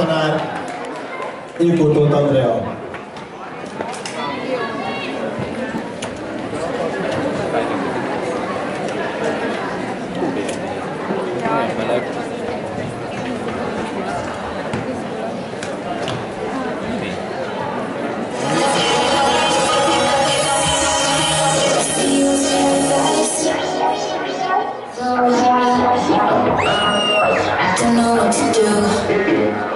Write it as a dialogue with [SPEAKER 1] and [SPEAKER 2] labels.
[SPEAKER 1] tanár Ilkótót Andrea.
[SPEAKER 2] I don't know what to do.